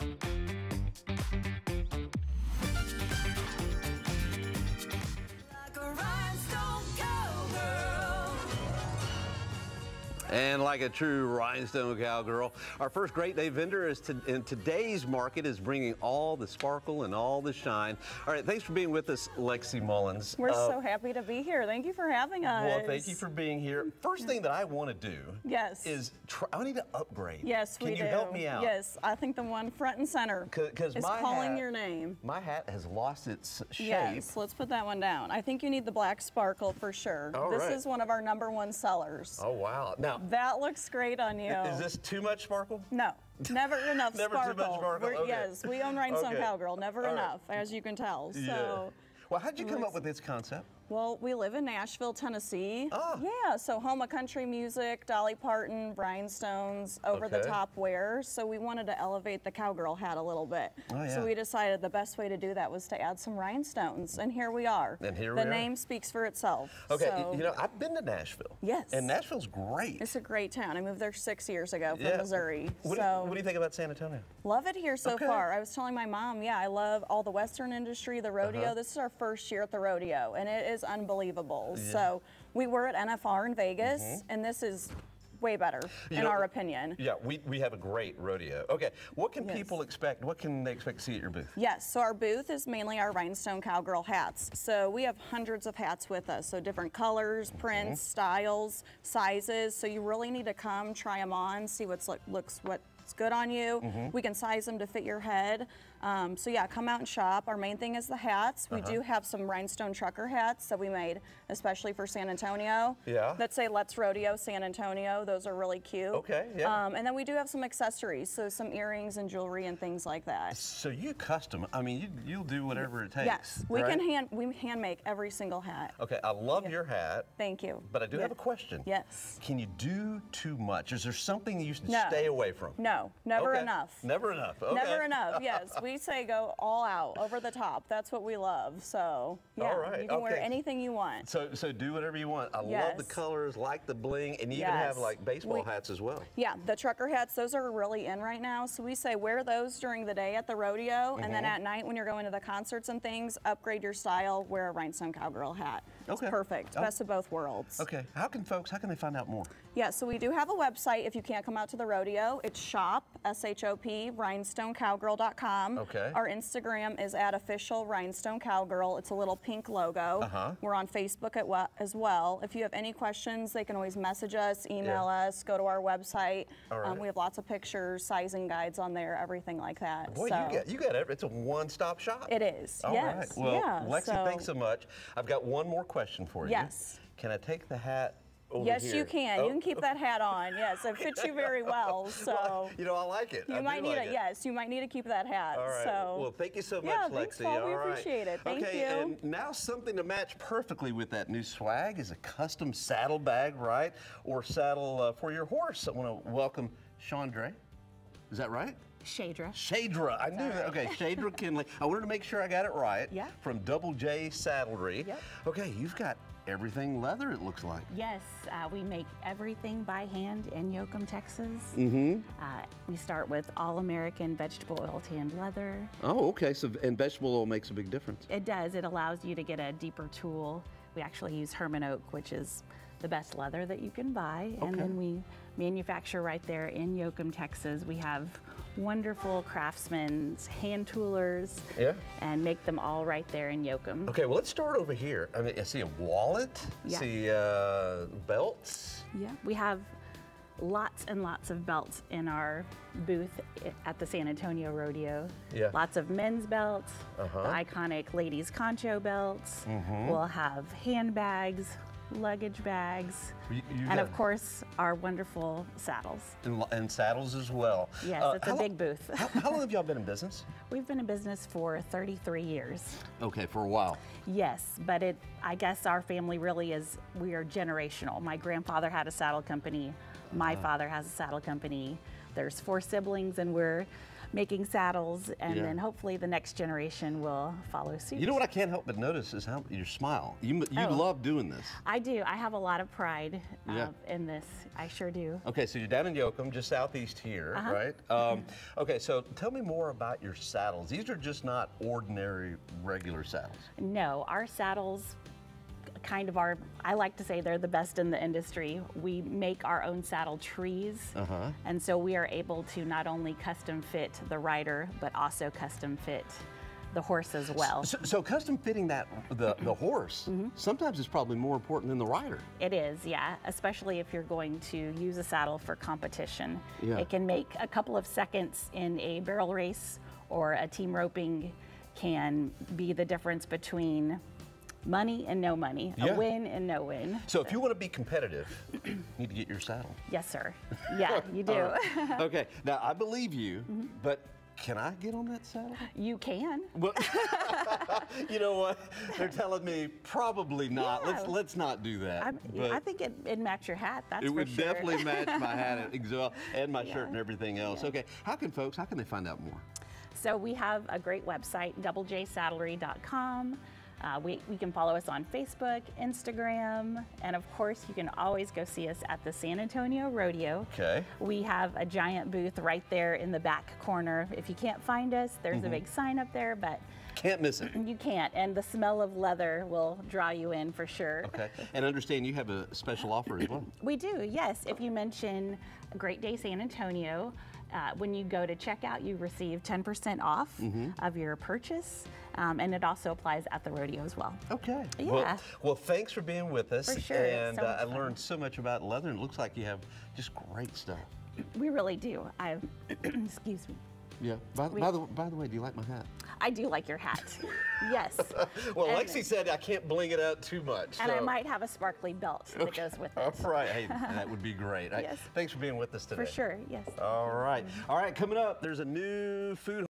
Thank you. And like a true rhinestone cowgirl, our first Great Day vendor is to, in today's market is bringing all the sparkle and all the shine. All right, thanks for being with us, Lexi Mullins. We're uh, so happy to be here. Thank you for having us. Well, thank you for being here. First thing that I want to do yes. is try, I need to upgrade. Yes, Can we you do. help me out? Yes, I think the one front and center Cause is calling hat, your name. My hat has lost its shape. Yes, let's put that one down. I think you need the black sparkle for sure. All this right. is one of our number one sellers. Oh, wow. Now, That looks great on you. is this too much sparkle? No, never enough Never too much sparkle. sparkle, okay. Yes, we own Rhinestone Okay. Cowgirl. Never All right. enough, as you can tell. So. yeah. Well, how'd you come up with this concept? Well, we live in Nashville, Tennessee. Ah. Yeah, so home of country music, Dolly Parton, rhinestones, over-the-top wear. So we wanted to elevate the cowgirl hat a little bit. Oh, yeah. So we decided the best way to do that was to add some rhinestones, and here we are. And here the we are. The name speaks for itself. Okay, So you know, I've been to Nashville. Yes. And Nashville's great. it's a great town. I moved there six years ago from Yeah. Missouri. What, do so you, what do you think about San Antonio? Love it here so Okay. far. I was telling my mom, yeah, I love all the Western industry, the rodeo. Uh-huh. This is our first year at the rodeo, and it is unbelievable. So we were at NFR in Vegas, and this is way better, Mm-hmm. You in know, our opinion. Yeah, we, we have a great rodeo. Okay, what can Yes. people expect? What can they expect to see at your booth? Yes, so our booth is mainly our rhinestone cowgirl hats. So we have hundreds of hats with us. So different colors, prints, styles, sizes. So you really need to come, try them on, see what's look, looks good on you. We can size them to fit your head. Um, so yeah, come out and shop. Our main thing is the hats. We Uh-huh. do have some rhinestone trucker hats that we made especially for San Antonio. Yeah. That say Let's Rodeo San Antonio. Those are really cute. Okay, yeah. Um, and then we do have some accessories, so some earrings and jewelry and things like that. So you custom, I mean, you, you'll do whatever it takes. Yes, we right? can hand we hand make every single hat. Okay, I love your hat, Thank you. but I do Yeah. have a question. Yes. Can you do too much? Is there something you should No. stay away from? No, never Okay. enough. Never enough. Okay. Never enough. Yes, we say go all out, over the top. That's what we love. So yeah, right, you can wear anything you want. So, so do whatever you want. I love the colors, like the bling, and you even have like baseball We- hats as well. Yeah, the trucker hats, those are really in right now. So we say wear those during the day at the rodeo, and Mm-hmm. then at night when you're going to the concerts and things, upgrade your style, wear a rhinestone cowgirl hat. Okay. It's perfect. Oh. Best of both worlds. Okay, how can folks, how can they find out more? Yeah, so we do have a website if you can't come out to the rodeo. It's shop, S-H-O-P, rhinestonecowgirl.com. Okay. Our Instagram is at official rhinestone cowgirl. It's a little pink logo. Uh-huh. We're on Facebook as well. If you have any questions, they can always message us, email Yeah. us, go to our website. All right. Um, we have lots of pictures, sizing guides on there, everything like that. Boy, so you got you got every, it's a one-stop shop. It is, All right. yes, Well, yeah, Lexi, so- thanks so much. I've got one more question for you. Yes. Can I take the hat over Yes, here? you can. Oh, You can keep that hat on. Yes, it fits you very well. So well, you know, I like it. I you do might need like it. Yes, you might need to keep that hat. All right. So well, thank you so much, Yeah, Lexi. thanks, Paul. We All right. appreciate it. Thank okay, you. and now something to match perfectly with that new swag is a custom saddle bag, right? Or saddle uh, for your horse. I want to welcome Chandra. Is that right? Shadra. Shadra. I knew that. Okay, Shadra Kinley. I wanted to make sure I got it right. Yeah. From Double J Saddlery. Yep. Okay, you've got everything leather, it looks like. Yes, uh, we make everything by hand in Yoakum, Texas. Mm-hmm. Uh, we start with all-American vegetable oil tanned leather. Oh, okay. So, and vegetable oil makes a big difference. It does. It allows you to get a deeper tool. We actually use Hermann Oak, which is the best leather that you can buy, and Okay. then we manufacture right there in Yoakum, Texas. We have wonderful craftsmen, hand toolers, Yeah. and make them all right there in Yoakum. Okay, well, let's start over here. I mean, I see a wallet, Yeah. see uh, belts. Yeah, we have lots and lots of belts in our booth at the San Antonio Rodeo. Yeah. Lots of men's belts, Uh-huh. the iconic ladies concho belts. Mm-hmm. We'll have handbags, luggage bags, You- you and of course our wonderful saddles. And, and saddles as well. Yes, Uh, it's a big booth. how, how long have y'all been in business? We've been in business for 33 years. Okay, for a while. Yes, but it I guess our family really is we are generational. My grandfather had a saddle company, my father has a saddle company. There's four siblings and we're making saddles, and Yeah. then hopefully the next generation will follow suit. You know what I can't help but notice is how your smile. You you Oh. love doing this. I do. I have a lot of pride uh, Yeah. in this. I sure do. Okay, so you're down in Yoakum, just southeast here, Uh-huh. right? Um, okay, so tell me more about your saddles. These are just not ordinary, regular saddles. No, our saddles kind of our, I like to say they're the best in the industry. We make our own saddle trees. Uh-huh. And so we are able to not only custom fit the rider, but also custom fit the horse as well. So, so custom fitting that the the horse Mm-hmm. sometimes is probably more important than the rider. It is, yeah, especially if you're going to use a saddle for competition. Yeah. It can make a couple of seconds in a barrel race or a team roping can be the difference between money and no money, Yeah. a win and no win. So if you want to be competitive, you need to get your saddle. Yes, sir. Yeah, you do. Right. okay, now I believe you, Mm-hmm. but can I get on that saddle? You can. Well, you know what? They're telling me probably not. Let's let's not do that. But I think it, it'd match your hat. That's it would sure. definitely match my hat and my shirt and everything else. Okay, how can folks? How can they find out more? So we have a great website, doublejsaddlery.com. Uh, we, we can follow us on Facebook, Instagram, and of course, you can always go see us at the San Antonio Rodeo. Okay. We have a giant booth right there in the back corner. If you can't find us, there's Mm-hmm. a big sign up there, but Can't miss it. you can't. And the smell of leather will draw you in for sure. Okay, and understand you have a special offer as well. We do, yes. If you mention Great Day San Antonio, uh, when you go to checkout, you receive 10% off Mm-hmm. of your purchase, um, and it also applies at the rodeo as well. Okay. Yeah. Well, well, thanks for being with us. For sure, And so uh, I learned so much about leather, and it looks like you have just great stuff. We really do. I, excuse me. Yeah. By, by the by the way, do you like my hat? I do like your hat. yes. Well, And- Lexi said I can't bling it out too much. And I might have a sparkly belt that goes with it. right. Hey, that would be great. Hey, Yes. Thanks for being with us today. For sure, yes. All right. Mm-hmm. All right. Coming up, there's a new food.